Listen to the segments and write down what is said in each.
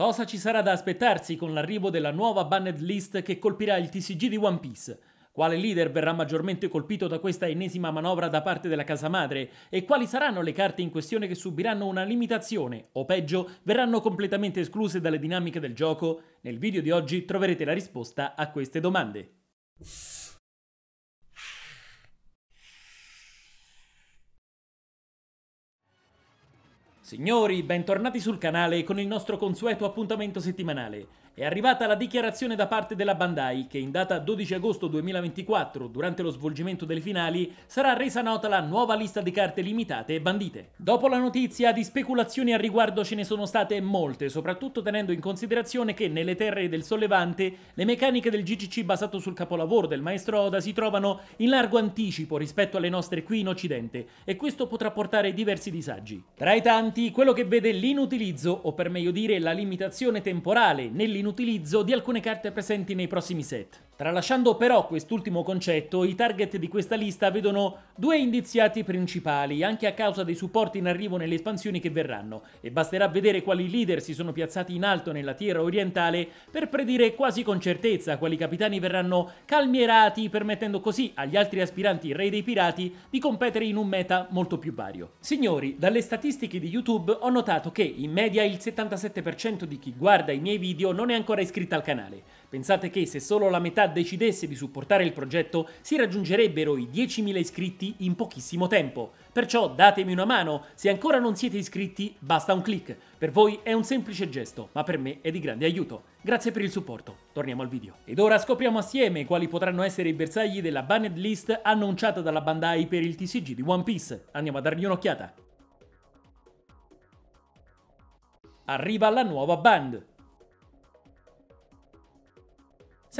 Cosa ci sarà da aspettarsi con l'arrivo della nuova banned list che colpirà il TCG di One Piece? Quale leader verrà maggiormente colpito da questa ennesima manovra da parte della casa madre? E quali saranno le carte in questione che subiranno una limitazione? O peggio, verranno completamente escluse dalle dinamiche del gioco? Nel video di oggi troverete la risposta a queste domande. Signori, bentornati sul canale con il nostro consueto appuntamento settimanale. È arrivata la dichiarazione da parte della Bandai che in data 12 agosto 2024, durante lo svolgimento delle finali, sarà resa nota la nuova lista di carte limitate e bandite. Dopo la notizia, di speculazioni al riguardo ce ne sono state molte, soprattutto tenendo in considerazione che nelle terre del Sollevante le meccaniche del GGC basato sul capolavoro del maestro Oda si trovano in largo anticipo rispetto alle nostre qui in Occidente e questo potrà portare diversi disagi. Tra i tanti, quello che vede l'inutilizzo, o per meglio dire la limitazione temporale nell'inutilizzo utilizzo di alcune carte presenti nei prossimi set. Tralasciando però quest'ultimo concetto, i target di questa lista vedono due indiziati principali, anche a causa dei supporti in arrivo nelle espansioni che verranno, e basterà vedere quali leader si sono piazzati in alto nella tierra orientale per predire quasi con certezza quali capitani verranno calmierati, permettendo così agli altri aspiranti re dei pirati di competere in un meta molto più vario. Signori, dalle statistiche di YouTube ho notato che in media il 77% di chi guarda i miei video non è ancora iscritto al canale. Pensate che se solo la metà decidesse di supportare il progetto si raggiungerebbero i 10.000 iscritti in pochissimo tempo. Perciò datemi una mano, se ancora non siete iscritti basta un clic. Per voi è un semplice gesto, ma per me è di grande aiuto. Grazie per il supporto. Torniamo al video. Ed ora scopriamo assieme quali potranno essere i bersagli della banned list annunciata dalla Bandai per il TCG di One Piece. Andiamo a dargli un'occhiata. Arriva la nuova band.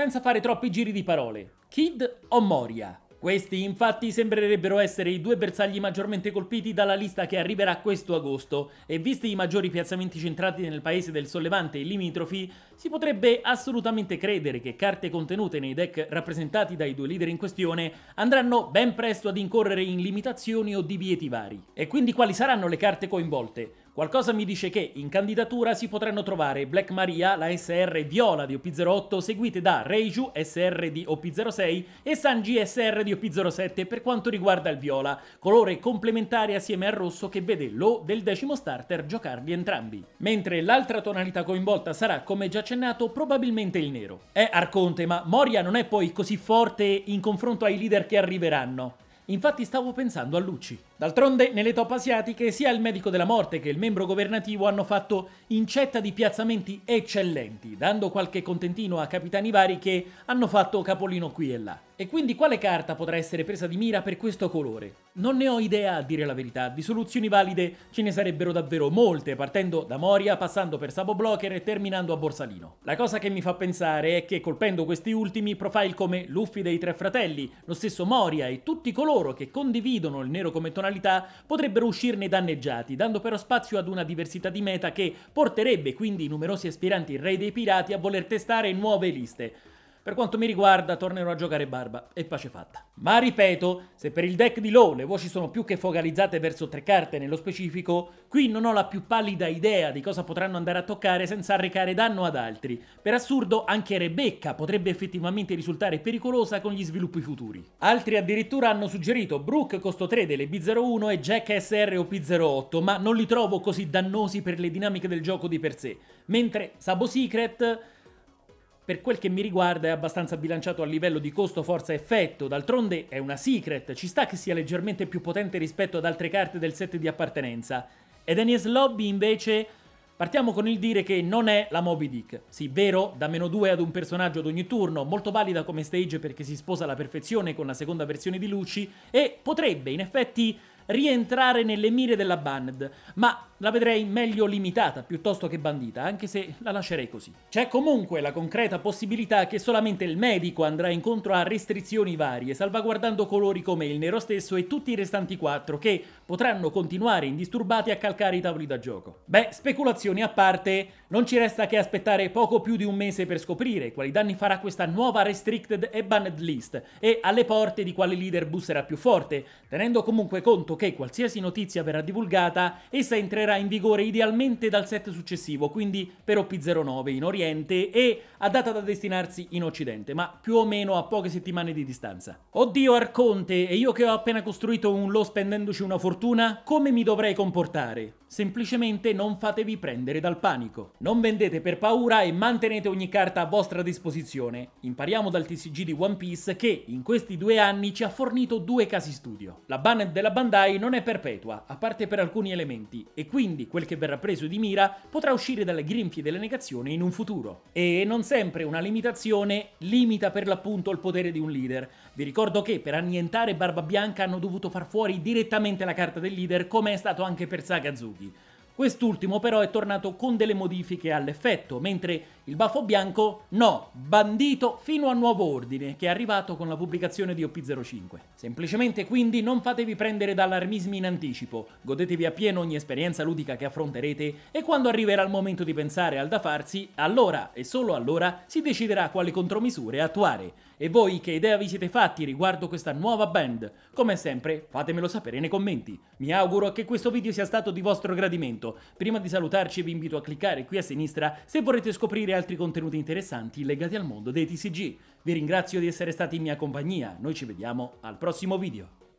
Senza fare troppi giri di parole. Kid o Moria? Questi infatti sembrerebbero essere i due bersagli maggiormente colpiti dalla lista che arriverà questo agosto e visti i maggiori piazzamenti centrati nel paese del Sollevante e limitrofi, si potrebbe assolutamente credere che carte contenute nei deck rappresentati dai due leader in questione andranno ben presto ad incorrere in limitazioni o divieti vari. E quindi quali saranno le carte coinvolte? Qualcosa mi dice che in candidatura si potranno trovare Black Maria, la SR Viola di OP08, seguite da Reiju SR di OP06 e Sanji SR di OP07 per quanto riguarda il Viola, colore complementare assieme al rosso che vede Lo del decimo starter giocarli entrambi. Mentre l'altra tonalità coinvolta sarà, come già accennato, probabilmente il nero. È Arconte, ma Moria non è poi così forte in confronto ai leader che arriveranno. Infatti stavo pensando a Lucci. D'altronde, nelle top asiatiche, sia il medico della morte che il membro governativo hanno fatto incetta di piazzamenti eccellenti, dando qualche contentino a capitani vari che hanno fatto capolino qui e là. E quindi quale carta potrà essere presa di mira per questo colore? Non ne ho idea a dire la verità, di soluzioni valide ce ne sarebbero davvero molte, partendo da Moria, passando per Sabo Blocker e terminando a Borsalino. La cosa che mi fa pensare è che colpendo questi ultimi, profile come Luffy dei Tre Fratelli, lo stesso Moria e tutti coloro che condividono il nero come tonalità potrebbero uscirne danneggiati, dando però spazio ad una diversità di meta che porterebbe quindi i numerosi aspiranti re dei pirati a voler testare nuove liste. Per quanto mi riguarda, tornerò a giocare barba e pace fatta. Ma ripeto, se per il deck di Low le voci sono più che focalizzate verso tre carte nello specifico, qui non ho la più pallida idea di cosa potranno andare a toccare senza arrecare danno ad altri. Per assurdo, anche Rebecca potrebbe effettivamente risultare pericolosa con gli sviluppi futuri. Altri addirittura hanno suggerito Brook costo 3 delle B01 e Jack SR o P08, ma non li trovo così dannosi per le dinamiche del gioco di per sé. Mentre Sabo Secret per quel che mi riguarda è abbastanza bilanciato a livello di costo forza effetto, d'altronde è una secret, ci sta che sia leggermente più potente rispetto ad altre carte del set di appartenenza. Ed Enies Lobby invece Partiamo con il dire che non è la Moby Dick. Sì, vero, da meno 2 ad un personaggio ad ogni turno, molto valida come stage perché si sposa alla perfezione con la seconda versione di Luci e potrebbe in effetti rientrare nelle mire della Banned, ma la vedrei meglio limitata piuttosto che bandita, anche se la lascerei così. C'è comunque la concreta possibilità che solamente il medico andrà incontro a restrizioni varie, salvaguardando colori come il nero stesso e tutti i restanti quattro, che potranno continuare indisturbati a calcare i tavoli da gioco. Beh, speculazioni a parte, non ci resta che aspettare poco più di un mese per scoprire quali danni farà questa nuova restricted e banned list e alle porte di quale leader busserà più forte, tenendo comunque conto che qualsiasi notizia verrà divulgata, essa entrerà entrerà in vigore idealmente dal set successivo, quindi per OP09 in Oriente e a data da destinarsi in Occidente, ma più o meno a poche settimane di distanza. Oddio Arconte, e io che ho appena costruito un low spendendoci una fortuna, come mi dovrei comportare? Semplicemente non fatevi prendere dal panico. Non vendete per paura e mantenete ogni carta a vostra disposizione. Impariamo dal TCG di One Piece che in questi due anni ci ha fornito due casi studio. La banned della Bandai non è perpetua, a parte per alcuni elementi, e quindi quel che verrà preso di mira potrà uscire dalle grinfie delle negazioni in un futuro. E non sempre una limitazione limita per l'appunto il potere di un leader. Vi ricordo che per annientare Barba Bianca hanno dovuto far fuori direttamente la carta del leader, come è stato anche per Sagazuki. Quest'ultimo però è tornato con delle modifiche all'effetto, mentre il baffo bianco no, bandito fino a nuovo ordine, che è arrivato con la pubblicazione di OP05. Semplicemente quindi non fatevi prendere da allarmismi in anticipo, godetevi appieno ogni esperienza ludica che affronterete e quando arriverà il momento di pensare al da farsi, allora e solo allora si deciderà quali contromisure attuare. E voi che idea vi siete fatti riguardo questa nuova band? Come sempre, fatemelo sapere nei commenti. Mi auguro che questo video sia stato di vostro gradimento. Prima di salutarci vi invito a cliccare qui a sinistra se vorrete scoprire altri contenuti interessanti legati al mondo dei TCG. Vi ringrazio di essere stati in mia compagnia, noi ci vediamo al prossimo video.